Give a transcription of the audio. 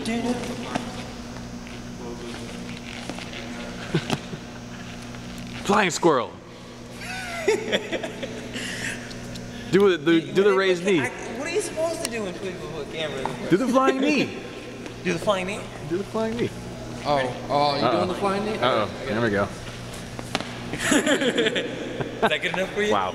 Flying squirrel. do the Do, do the raised knee. What are you supposed to do when people put camera Do the flying knee. Do the flying knee? Do the flying knee. Oh, oh, you Uh-oh. doing the flying knee? Uh oh. There we go. Is that good enough for you? Wow.